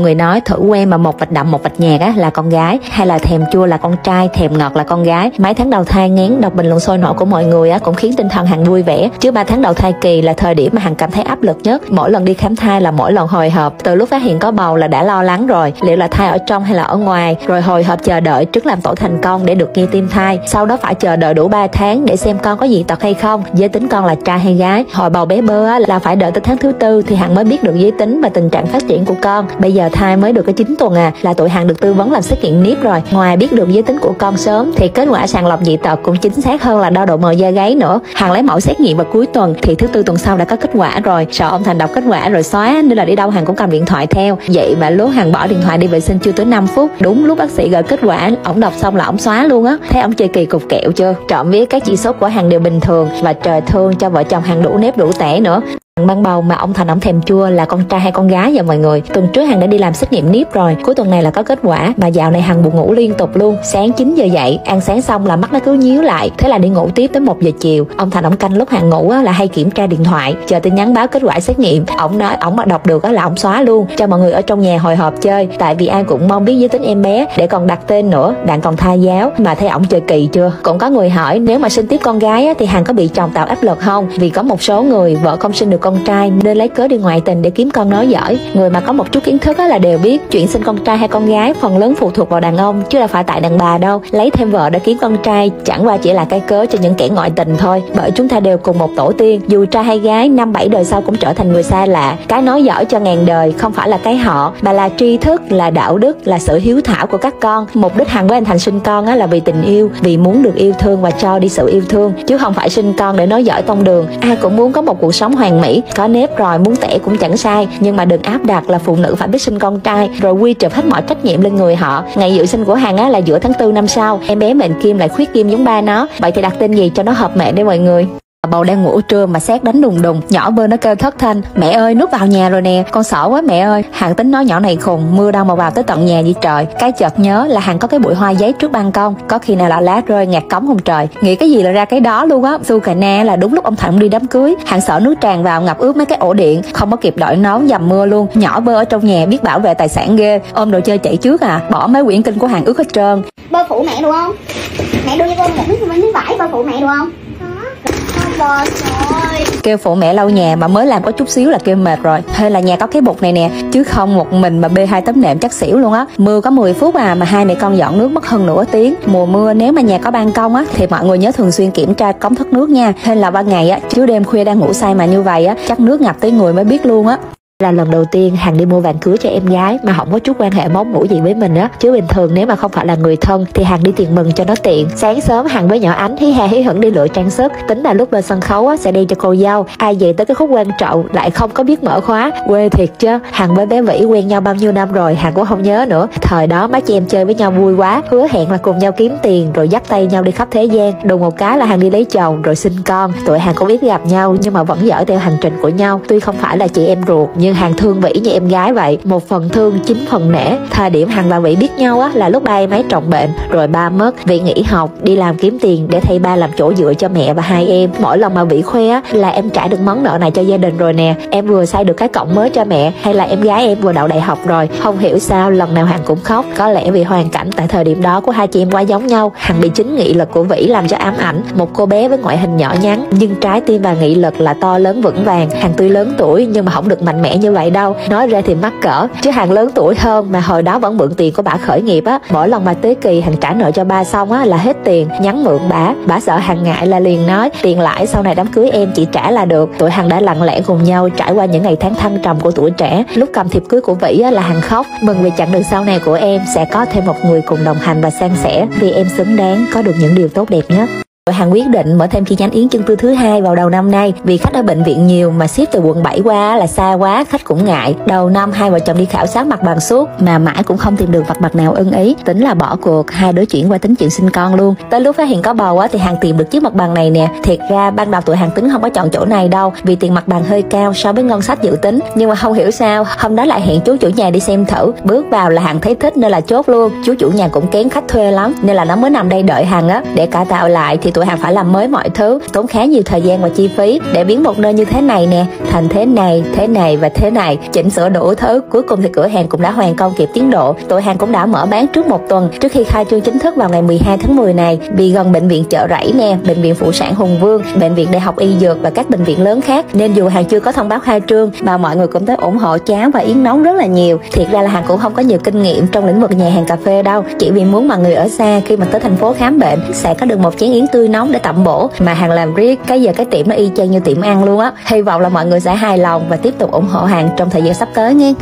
người nói thử quen mà một vạch đậm một vạch nhạt á là con gái hay là thèm chua là con trai thèm ngọt là con gái. Mấy tháng đầu thai ngán đọc bình luận sôi nổi của mọi người á cũng khiến tinh thần hằng vui vẻ. Chứ ba tháng đầu thai kỳ là thời điểm mà hằng cảm thấy áp lực nhất. Mỗi lần đi khám thai là mỗi lần hồi hộp. Từ lúc phát hiện có bầu là đã lo lắng rồi. Liệu là thai ở trong hay là ở ngoài? Rồi hồi hộp chờ đợi trước làm tổ thành công để được nghe tim thai. Sau đó phải chờ đợi đủ 3 tháng để xem con có dị tật hay không. Giới tính con là trai hay gái. Hồi bầu bé bơ á, là phải đợi tới tháng thứ tư thì hằng mới biết được giới tính và tình trạng phát triển của con. Bây giờ thai mới được có 9 tuần à là tụi hàng được tư vấn làm xét nghiệm níp rồi. Ngoài biết được giới tính của con sớm, thì kết quả sàng lọc dị tật cũng chính xác hơn là đo độ mờ da gáy nữa. Hàng lấy mẫu xét nghiệm vào cuối tuần, thì thứ tư tuần sau đã có kết quả rồi. Sợ ông thành đọc kết quả rồi xóa, nên là đi đâu hàng cũng cầm điện thoại theo. Vậy mà lúc hàng bỏ điện thoại đi vệ sinh chưa tới 5 phút, đúng lúc bác sĩ gửi kết quả ổng đọc xong là ổng xóa luôn á. Thấy ổng chơi kỳ cục kẹo chưa? Trộm vía các chỉ số của hàng đều bình thường và trời thương cho vợ chồng hàng đủ nếp đủ tẻ nữa ban bầu mà ông thành ông thèm chua là con trai hay con gái vậy mọi người? Tuần trước hằng đã đi làm xét nghiệm nếp rồi. Cuối tuần này là có kết quả. Mà dạo này hằng buồn ngủ liên tục luôn. Sáng 9 giờ dậy ăn sáng xong là mắt nó cứ nhíu lại. Thế là đi ngủ tiếp tới 1 giờ chiều. Ông thành ông canh lúc hằng ngủ á, là hay kiểm tra điện thoại. Chờ tin nhắn báo kết quả xét nghiệm ông nói ông mà đọc được á, là ông xóa luôn. Cho mọi người ở trong nhà hồi hộp chơi. Tại vì ai cũng mong biết giới tính em bé để còn đặt tên nữa. Bạn còn tha giáo. Mà thấy ổng chơi kỳ chưa? Cũng có người hỏi nếu mà sinh tiếp con gái á, thì hằng có bị chồng tạo áp lực không? Vì có một số người vợ không sinh được con con trai nên lấy cớ đi ngoại tình để kiếm con nói giỏi. Người mà có một chút kiến thức là đều biết chuyện sinh con trai hay con gái, phần lớn phụ thuộc vào đàn ông, chứ là phải tại đàn bà đâu. Lấy thêm vợ để kiếm con trai, chẳng qua chỉ là cái cớ cho những kẻ ngoại tình thôi. Bởi chúng ta đều cùng một tổ tiên, dù trai hay gái, năm bảy đời sau cũng trở thành người xa lạ. Cái nói giỏi cho ngàn đời không phải là cái họ, mà là tri thức, là đạo đức, là sự hiếu thảo của các con. Mục đích hàng của anh thành sinh con á là vì tình yêu, vì muốn được yêu thương và cho đi sự yêu thương, chứ không phải sinh con để nói giỏi tông đường. Ai cũng muốn có một cuộc sống hoàn mỹ có nếp rồi muốn tẻ cũng chẳng sai, nhưng mà đừng áp đặt là phụ nữ phải biết sinh con trai, rồi quy trục hết mọi trách nhiệm lên người họ. Ngày dự sinh của hàng á là giữa tháng tư năm sau, em bé mệnh kim lại khuyết kim giống ba nó. Vậy thì đặt tên gì cho nó hợp mệnh đi mọi người? Bầu đang ngủ trưa mà xét đánh đùng đùng. Nhỏ bơ nó kêu thất thanh, mẹ ơi, nước vào nhà rồi nè, con sợ quá mẹ ơi. Hàng tính nói, nhỏ này khùng, mưa đâu mà vào tới tận nhà vậy trời. Cái chợt nhớ là hàng có cái bụi hoa giấy trước ban công, có khi nào là lá rơi ngạt cống không trời. Nghĩ cái gì là ra cái đó luôn á. Su cà na là đúng lúc ông thẳng đi đám cưới. Hàng sợ nước tràn vào ngập ướt mấy cái ổ điện, không có kịp đợi nấu dầm mưa luôn. Nhỏ bơ ở trong nhà biết bảo vệ tài sản ghê, ôm đồ chơi chạy trước à bỏ mấy quyển kinh của hàng ướt hết trơn. Bơ phụ mẹ được không? Mẹ đưa cho con một miếng miếng vải bơ phụ mẹ được không? Bơ kêu phụ mẹ lau nhà mà mới làm có chút xíu là kêu mệt rồi. Hay là nhà có cái bột này nè, chứ không một mình mà bê hai tấm nệm chắc xỉu luôn á. Mưa có 10 phút à mà hai mẹ con dọn nước mất hơn nửa tiếng. Mùa mưa nếu mà nhà có ban công á thì mọi người nhớ thường xuyên kiểm tra cống thoát nước nha. Hay là ban ngày á, chứ đêm khuya đang ngủ say mà như vậy á, chắc nước ngập tới người mới biết luôn á là lần đầu tiên hằng đi mua vàng cưới cho em gái mà không có chút quan hệ máu mũi gì với mình á. Chứ bình thường nếu mà không phải là người thân thì hằng đi tiền mừng cho nó tiện. Sáng sớm, hằng với nhỏ ánh hí hè hí hửng đi lựa trang sức. Tính là lúc lên sân khấu á, sẽ đi cho cô dâu. Ai về tới cái khúc quan trọng, lại không có biết mở khóa. Quê thiệt chứ. Hằng với bé vĩ quen nhau bao nhiêu năm rồi, hằng cũng không nhớ nữa. Thời đó má chị em chơi với nhau vui quá, hứa hẹn là cùng nhau kiếm tiền, rồi dắt tay nhau đi khắp thế gian. Đùng một cái là hằng đi lấy chồng, rồi sinh con. Tụi hằng cũng biết gặp nhau, nhưng mà vẫn dở theo hành trình của nhau. Tuy không phải là chị em ruột, nhưng hàng thương vĩ như em gái vậy, một phần thương chín phần nể thời điểm hàng và vĩ biết nhau á, là lúc ba em ấy trọng bệnh, rồi ba mất vĩ nghỉ học, đi làm kiếm tiền để thay ba làm chỗ dựa cho mẹ và hai em. Mỗi lần mà vĩ khoe á, là em trả được món nợ này cho gia đình rồi nè. Em vừa xây được cái cổng mới cho mẹ, hay là em gái em vừa đậu đại học rồi. Không hiểu sao, lần nào hàng cũng khóc. Có lẽ vì hoàn cảnh tại thời điểm đó của hai chị em quá giống nhau hằng bị chính nghị lực của vĩ làm cho ám ảnh. Một cô bé với ngoại hình nhỏ nhắn, nhưng trái tim và nghị lực là to lớn vững vàng. Hàng tuy lớn tuổi, nhưng mà không được mạnh mẽ như vậy đâu. Nói ra thì mắc cỡ, chứ hàng lớn tuổi hơn mà hồi đó vẫn mượn tiền của bà khởi nghiệp á. Mỗi lần mà tới kỳ hàng trả nợ cho ba xong á là hết tiền, nhắn mượn bà. Bà sợ hàng ngại là liền nói, tiền lãi sau này đám cưới em chỉ trả là được. Tụi hàng đã lặng lẽ cùng nhau trải qua những ngày tháng thăng trầm của tuổi trẻ. Lúc cầm thiệp cưới của vĩ á là hàng khóc. Mừng vì chặng đường sau này của em sẽ có thêm một người cùng đồng hành và san sẻ, vì em xứng đáng có được những điều tốt đẹp nhất. Đội hàng quyết định mở thêm chi nhánh Yến Chân Tư thứ hai vào đầu năm nay vì khách ở bệnh viện nhiều mà ship từ quận 7 qua là xa quá, khách cũng ngại. Đầu năm hai vợ chồng đi khảo sát mặt bằng suốt mà mãi cũng không tìm được mặt bằng nào ưng ý, tính là bỏ cuộc, hai đứa chuyển qua tính chuyện sinh con luôn. Tới lúc phát hiện có bầu á thì hàng tìm được chiếc mặt bằng này nè. Thiệt ra ban đầu tụi hàng tính không có chọn chỗ này đâu vì tiền mặt bằng hơi cao so với ngân sách dự tính. Nhưng mà không hiểu sao, hôm đó lại hẹn chú chủ nhà đi xem thử. Bước vào là hàng thấy thích nên là chốt luôn. Chú chủ nhà cũng kén khách thuê lắm nên là nó mới nằm đây đợi hàng á để cải tạo lại thì thì tụi hàng phải làm mới mọi thứ, tốn khá nhiều thời gian và chi phí để biến một nơi như thế này nè thành thế này thế này và thế này. Chỉnh sửa đủ thứ, cuối cùng thì cửa hàng cũng đã hoàn công kịp tiến độ. Tụi hàng cũng đã mở bán trước một tuần, trước khi khai trương chính thức vào ngày 12 tháng 10 này. Vì gần bệnh viện chợ rẫy nè, bệnh viện phụ sản hùng vương, bệnh viện đại học y dược và các bệnh viện lớn khác. Nên dù hàng chưa có thông báo khai trương, mà mọi người cũng tới ủng hộ cháo và yến nóng rất là nhiều. Thiệt ra là hàng cũng không có nhiều kinh nghiệm trong lĩnh vực nhà hàng cà phê đâu. Chỉ vì muốn mà người ở xa khi mà tới thành phố khám bệnh sẽ có được một chén yến tươi nóng để tẩm bổ, mà hàng làm riết cái giờ cái tiệm nó y chang như tiệm ăn luôn á. Hy vọng là mọi người sẽ hài lòng và tiếp tục ủng hộ hàng trong thời gian sắp tới nha.